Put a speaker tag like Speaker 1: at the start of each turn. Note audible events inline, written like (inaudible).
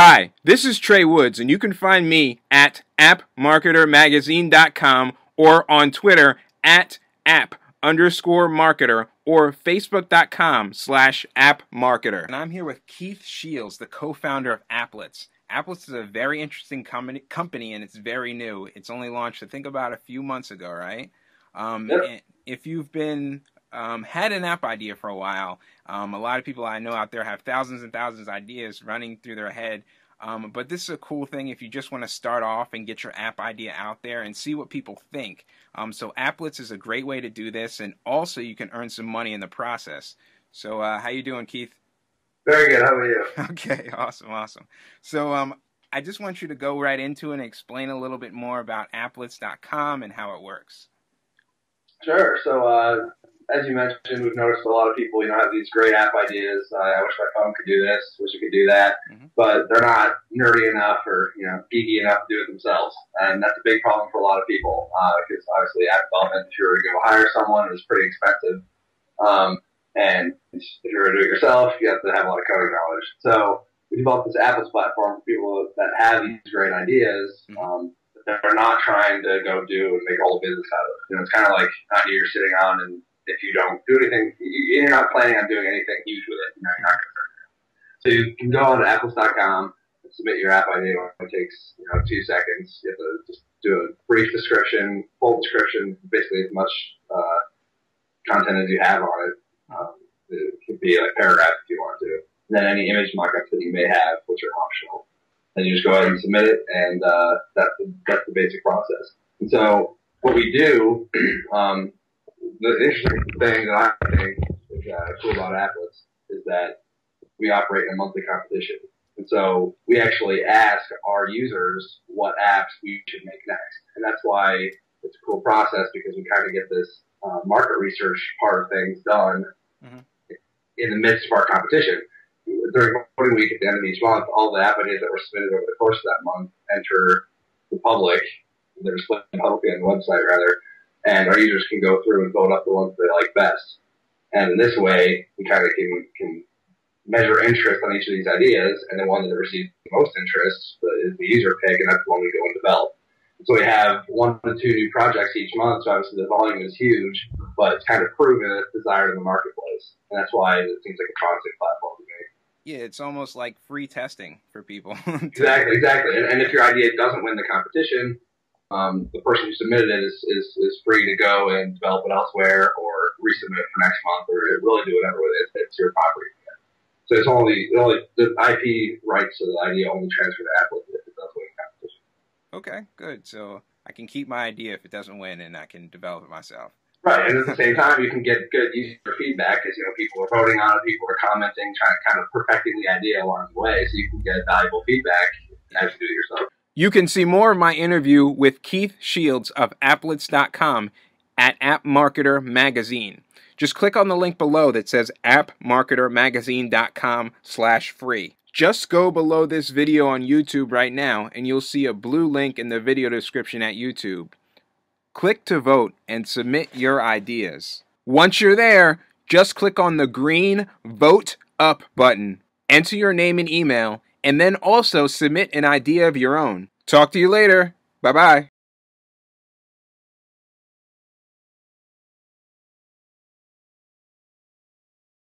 Speaker 1: Hi, this is Trey Woods, and you can find me at appmarketermagazine.com or on Twitter at app underscore marketer or facebook.com slash appmarketer. And I'm here with Keith Shields, the co-founder of Applits. Applits is a very interesting com- company, and it's very new. It's only launched, I think, about a few months ago, right? Um,
Speaker 2: Yep.
Speaker 1: If you've been um, had an app idea for a while, um, a lot of people I know out there have thousands and thousands of ideas running through their head. Um, but this is a cool thing if you just want to start off and get your app idea out there and see what people think. Um, so Applits is a great way to do this, and also you can earn some money in the process. So uh, how you doing, Keith?
Speaker 2: Very good. How are you? (laughs)
Speaker 1: Okay, awesome, awesome. So um, I just want you to go right into it and explain a little bit more about applits.com and how it works.
Speaker 2: Sure. So, uh, as you mentioned, we've noticed a lot of people, you know, have these great app ideas. Uh, I wish my phone could do this. Wish it could do that.
Speaker 1: Mhm.
Speaker 2: But they're not nerdy enough or you know geeky enough to do it themselves, and that's a big problem for a lot of people. Because obviously, app development, if you were to go hire someone, is pretty expensive. Um, and if you were to do it yourself, you have to have a lot of coding knowledge. So we developed this Applits platform for people that have these great ideas.
Speaker 1: Mhm.
Speaker 2: Um, that they're not trying to go do and make a whole business out of it. You know, it's kind of like an idea you're sitting on, and if you don't do anything, you- you're not planning on doing anything huge with it. You're not. So you can go on to applits.com and submit your app idea. It takes you know two seconds. You have to just do a brief description, full description, basically as much uh, content as you have on it. Um, it could be like paragraph if you want to. And then any image mockups that you may have, which are optional. Then you just go ahead and submit it, and uh, that's the, that's the basic process. And so what we do, (clears throat) um, the interesting thing that I think is uh, cool about Applits is that we operate in a monthly competition. And so we actually ask our users what apps we should make next. And that's why it's a cool process because we kind of get this uh, market research part of things done
Speaker 1: Mhm.
Speaker 2: in the midst of our competition. During voting week at the end of each month, all the app ideas that were submitted over the course of that month enter the public. They're displayed publicly on the website, rather, and our users can go through and vote up the ones they like best. And in this way, we kind of can, can measure interest on each of these ideas, and the one that receives the most interest is the user pick, and that's the one we go and develop. So we have one to two new projects each month, so obviously the volume is huge, but it's kind of proven it's desired in the marketplace. And that's why it seems like a promising platform to me.
Speaker 1: Yeah, it's almost like free testing for people. (laughs)
Speaker 2: Exactly, exactly. And, and if your idea doesn't win the competition, um, the person who submitted it is, is, is free to go and develop it elsewhere or resubmit it for next month or really do whatever with it. It's your property. So it's only, the only the IP rights to the idea only transfer to Applits if it does win competition.
Speaker 1: Okay, good. So I can keep my idea if it doesn't win, and I can develop it myself.
Speaker 2: Right, and at the same time, you can get good user feedback because you know people are voting on it, people are commenting, trying to kind of perfecting the idea along the way, so you can get valuable feedback as you do it yourself.
Speaker 1: You can see more of my interview with Keith Shields of Applits.com at App Marketer Magazine. Just click on the link below that says appmarketermagazine.com slash free. Just go below this video on YouTube right now and you'll see a blue link in the video description at YouTube. Click to vote and submit your ideas. Once you're there, just click on the green Vote Up button. Enter your name and email, and then also submit an idea of your own. Talk to you later. Bye bye.